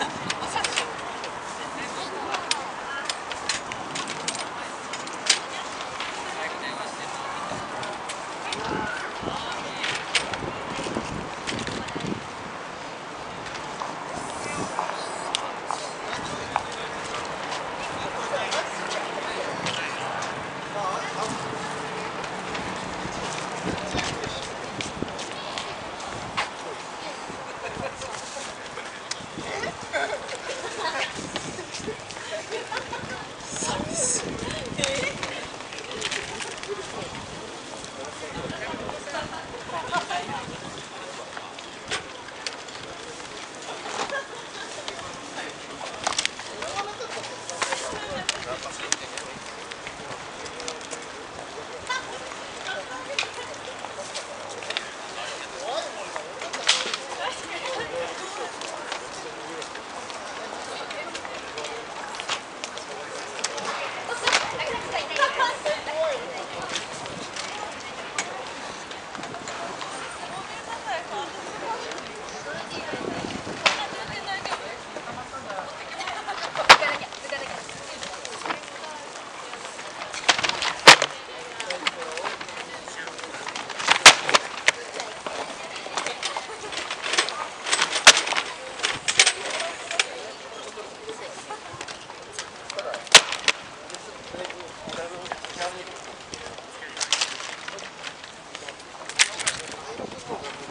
Oh,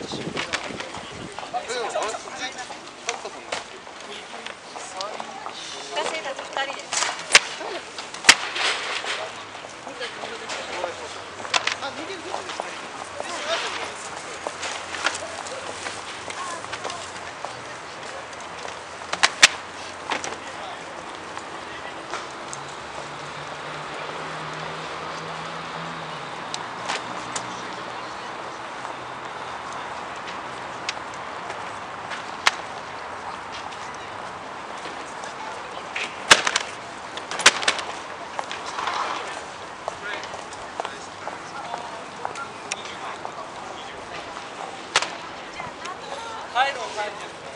私たち2人です。Thank you.